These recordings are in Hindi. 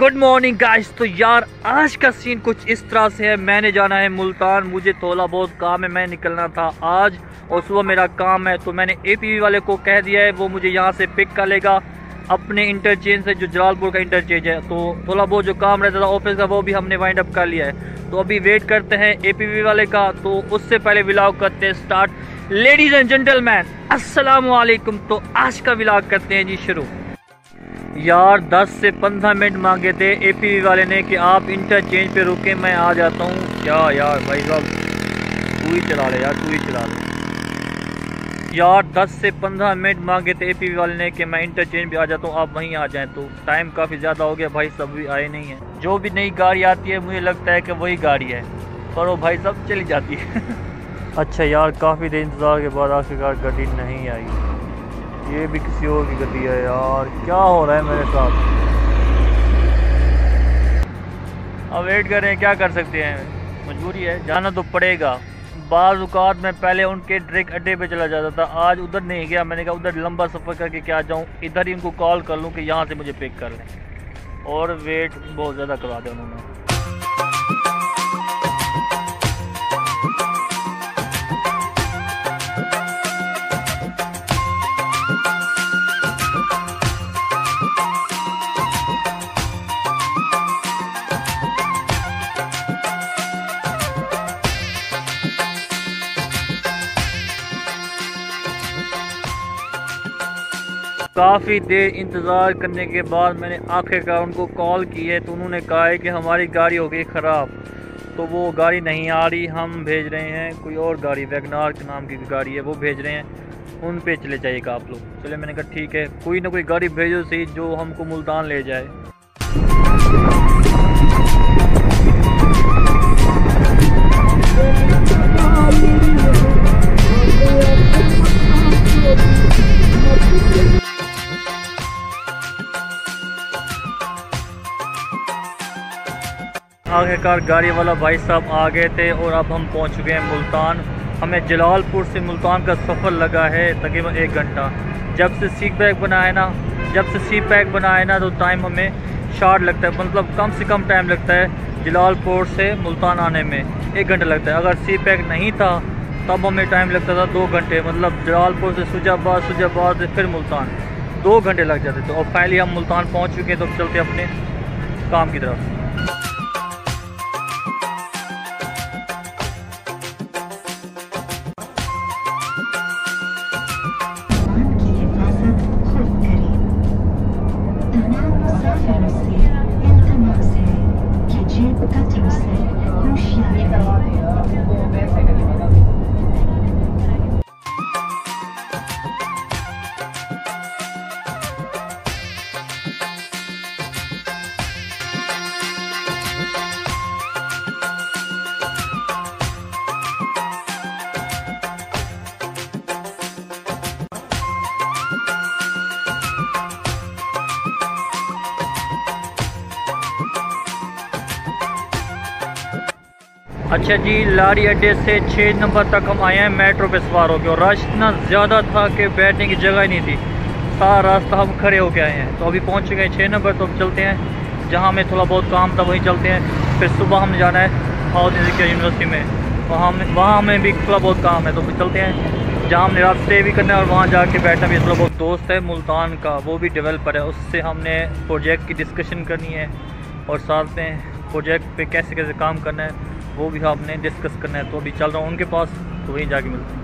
गुड मॉर्निंग गाइस तो यार, आज का सीन कुछ इस तरह से है। मैंने जाना है मुल्तान। मुझे थोड़ा बहुत काम है। मैं निकलना था आज और सुबह मेरा काम है। तो मैंने एपीवी वाले को कह दिया है, वो मुझे यहाँ से पिक कर लेगा। अपने इंटरचेंज से, जो जलालपुर का इंटरचेंज है। तो थोड़ा बहुत जो काम रहता था ऑफ़िस का, वो भी हमने वाइंड अप कर लिया है। तो अभी वेट करते हैं एपीवी वाले का। तो उससे पहले विलाग करते हैं स्टार्ट लेडीज़ एंड जेंटलमैन अस्सलाम वालेकुम तो आज का विलाग करते हैं जी शुरू। यार 10 से 15 मिनट मांगे थे एपीवी वाले ने कि आप इंटरचेंज पे रुके, मैं आ जाता हूँ। क्या यार, भाई साहब, तू ही चला ले यार, तू ही चला ले। यार 10 से 15 मिनट मांगे थे एपीवी वाले ने कि मैं इंटरचेंज पे आ जाता हूँ, आप वहीं आ जाएँ। तो टाइम काफ़ी ज़्यादा हो गया, भाई सब भी आए नहीं हैं। जो भी नई गाड़ी आती है, मुझे लगता है कि वही गाड़ी है। पर वो भाई साहब चली जाती है। अच्छा यार, काफ़ी देर इंतज़ार के बाद आखिरकार गाड़ी नहीं आई। ये भी किसी और की गड्डी है यार। क्या हो रहा है मेरे साथ? अब वेट कर रहे हैं, क्या कर सकते हैं? मजबूरी है, जाना तो पड़ेगा। बाज़ात में पहले उनके ट्रिक अड्डे पे चला जाता था, आज उधर नहीं गया। मैंने कहा, उधर लंबा सफ़र करके क्या जाऊँ? इधर ही उनको कॉल कर लूँ कि यहाँ से मुझे पिक कर लें। और वेट बहुत ज़्यादा करवा दिया उन्होंने। काफ़ी देर इंतज़ार करने के बाद मैंने आखिरकार उनको कॉल की है तो उन्होंने कहा है कि हमारी गाड़ी हो गई ख़राब। तो वो गाड़ी नहीं आ रही, हम भेज रहे हैं, कोई और गाड़ी, वैगनार के नाम की गाड़ी है, वो भेज रहे हैं। उन पे चले जाइएगा आप लोग। चले मैंने कहा, ठीक है, कोई ना कोई गाड़ी भेजो सही, जो हमको मुल्तान ले जाए। आखिरकार गाड़ी वाला भाई साहब आ गए थे और अब हम पहुँच चुके हैं मुल्तान। हमें जलालपुर से मुल्तान का सफ़र लगा है तकरीबन एक घंटा। जब से सी पैक बना है ना, जब से सी पैक बना है ना तो टाइम हमें शार्ट लगता है। मतलब कम से कम टाइम लगता है जलालपुर से मुल्तान आने में। एक घंटा लगता है। अगर सी पैक नहीं था, तब हमें टाइम लगता था दो घंटे। मतलब जलालपुर से सुजाबाद सुजाबाद फिर मुल्तान। दो घंटे लग जाते थे। और फाइनली हम मुल्तान पहुँच चुके हैं तो चलते अपने काम की तरफ़। Catarse, Kadir Catarse, Rusya. अच्छा जी, लारी अड्डे से छः नंबर तक हम आए हैं मेट्रो पे सवार होकर और रश इतना ज़्यादा था कि बैठने की जगह ही नहीं थी। सारा रास्ता हम खड़े होके आए हैं। तो अभी पहुँच हैं छः नंबर तो हम चलते हैं। जहाँ हमें थोड़ा बहुत काम था, वहीं चलते हैं। फिर सुबह हमने जाना है हाउस यूनिवर्सिटी में। वहाँ हमें वहाँ हमें भी थोड़ा बहुत काम है। तो फिर चलते हैं। जहाँ हमने रात भी करना है और वहाँ जाके बैठना भी थोड़ा बहुत दोस्त है मुल्तान का, वो भी डेवलपर है। उससे हमने प्रोजेक्ट की डिस्कशन करनी है। और साथ में प्रोजेक्ट पे कैसे कैसे काम करना है। वो भी आपने डिस्कस करना है तो अभी चल रहा हूँ उनके पास तो वहीं जाके मिलते हैं।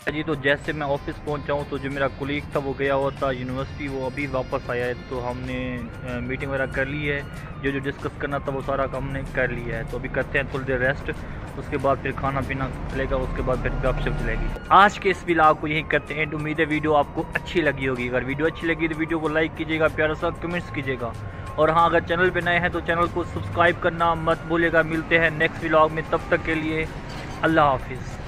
जी तो जैसे मैं ऑफ़िस पहुँचा हूँ तो जो मेरा कुलीग था, वो गया हुआ था यूनिवर्सिटी वो अभी वापस आया है। तो हमने मीटिंग वगैरह कर ली है। जो जो डिस्कस करना था, वो सारा काम हमने कर लिया है। तो अभी करते हैं थोड़ी देर रेस्ट उसके बाद फिर खाना पीना चलेगा, उसके बाद फिर गपशप चलेगी। आज के इस ब्लॉग को यही करते हैं उम्मीद है वीडियो आपको अच्छी लगी होगी। अगर वीडियो अच्छी लगी तो वीडियो को लाइक कीजिएगा, प्यारा सा कमेंट्स कीजिएगा। और हाँ अगर चैनल पे नए हैं तो चैनल को सब्सक्राइब करना मत भूलेगा मिलते हैं नेक्स्ट ब्लॉग में, तब तक के लिए अल्लाह हाफिज़।